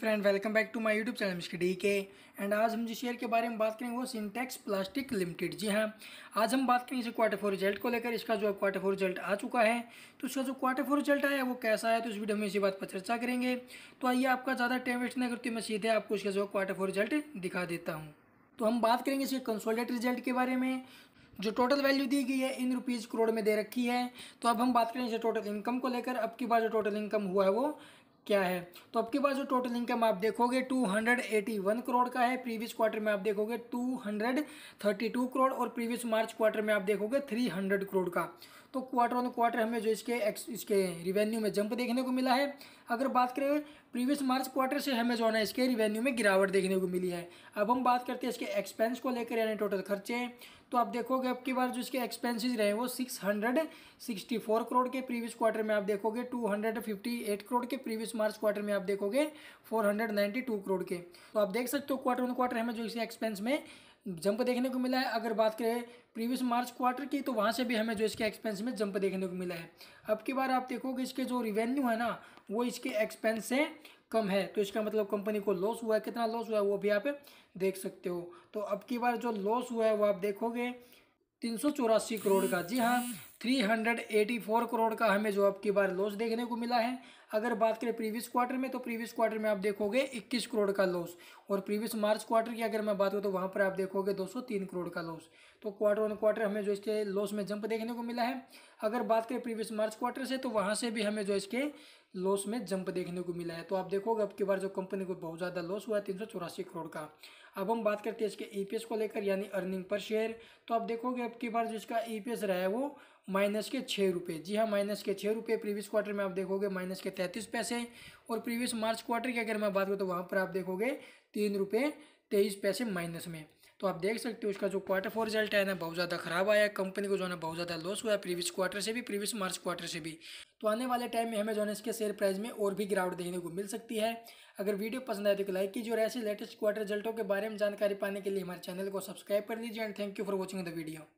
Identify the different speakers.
Speaker 1: Friend welcome back to my YouTube channel mister D K and आज हम जिस share के बारे में बात करेंगे, वो सिंटेक्स प्लास्टिक लिमिटेड जी हाँ आज हम बात करेंगे इसे क्वार्टर फोर रिज़ल्ट को लेकर। इसका जो क्वार्टर फोर रिज़ल्ट आ चुका है तो इसका जो क्वार्टर फोर रिज़ल्ट आया, वो कैसा है तो इस वीडियो में इसी बात पर चर्चा करेंगे। तो आइए आपका ज़्यादा टाइम वेस्ट नहीं करती मैं सीधे आपको इसका जो क्वार्टर फोर रिज़ल्ट दिखा देता हूँ। तो हम बात करेंगे इसके कंसोलिडेट रिज़ल्ट के बारे में, जो टोटल वैल्यू दी गई है, इन रुपीज़ करोड़ में दे रखी है। तो अब हम बात करेंगे टोटल इनकम को लेकर। अब की बार जो टोटल इनकम हुआ है, वो क्या है? तो आपके पास जो टोटल इनकम आप देखोगे 281 करोड़ का है प्रीवियस क्वार्टर में आप देखोगे 232 करोड़ और प्रीवियस मार्च क्वार्टर में आप देखोगे 300 करोड़ का। तो क्वार्टर ऑन क्वार्टर हमें जो इसके एक्स इसके रिवेन्यू में जंप देखने को मिला है। अगर बात करें प्रीवियस मार्च क्वार्टर से हमें जो है ना, इसके रिवेन्यू में गिरावट देखने को मिली है। अब हम बात करते हैं इसके एक्सपेंस को लेकर यानी टोटल खर्चे। तो आप देखोगे, अब की बार जो इसके एक्सपेंसेस रहे वो 664 करोड़ के प्रीवियस क्वार्टर में आप देखोगे 258 करोड़ के प्रीवियस मार्च क्वार्टर में आप देखोगे 492 करोड़ के। तो आप देख सकते हो क्वार्टर ऑन क्वार्टर हमें जो इसके एक्सपेंस में जंप देखने को मिला है। अगर बात करें प्रीवियस मार्च क्वार्टर की तो वहाँ से भी हमें जो इसके एक्सपेंस में जंप देखने को मिला है। अब की बार आप देखोगे इसके जो रिवेन्यू है ना, वो इसके एक्सपेंस से कम है। तो इसका मतलब कंपनी को लॉस हुआ है। कितना लॉस हुआ है, वो भी आप देख सकते हो। तो अब की बार जो लॉस हुआ है, वो आप देखोगे तीन सौ चौरासी करोड़ का। जी हाँ 384 करोड़ का हमें जो अब की बार लॉस देखने को मिला है। अगर बात करें प्रीवियस क्वार्टर में तो प्रीवियस क्वार्टर में आप देखोगे 21 करोड़ का लॉस और प्रीवियस मार्च क्वार्टर की अगर मैं बात करूँ तो वहाँ पर आप देखोगे 203 करोड़ का लॉस तो क्वार्टर ऑन क्वार्टर हमें जो इसके लॉस में जंप देखने को मिला है। अगर बात करें प्रीवियस मार्च क्वार्टर से तो वहाँ से भी हमें जो इसके लॉस में जंप देखने को मिला है। तो आप देखोगे अब की बार जो कंपनी को बहुत ज़्यादा लॉस हुआ है, तीन सौ चौरासी करोड़ का। अब हम बात करते हैं इसके ईपीएस को लेकर, यानी अर्निंग पर शेयर तो आप देखोगे अब की बार जो इसका ई रहा है, वो माइनस के छः रुपये जी हाँ माइनस के छः रुपये प्रीवियस क्वार्टर में आप देखोगे माइनस के तैंतीस पैसे और प्रीवियस मार्च क्वार्टर की अगर मैं बात करूँ तो वहाँ पर आप देखोगे तीन रुपये तेईस पैसे माइनस में। तो आप देख सकते हो उसका जो क्वार्टर फोर रिज़ल्ट है ना, बहुत ज़्यादा खराब आया। कंपनी को जो है ना, बहुत ज़्यादा लॉस हुआ है प्रीवियस क्वार्टर से भी, प्रीवियस मार्च क्वार्टर से भी। तो आने वाले टाइम में हमें जो है इसके शेयर प्राइस में और भी गिरावट देखने को मिल सकती है। अगर वीडियो पसंद आए तो लाइक कीजिए और ऐसे लेटेस्ट क्वार्टर रिजल्टों के बारे में जानकारी पाने के लिए हमारे चैनल को सब्सक्राइब कर लीजिए and thank you for watching the video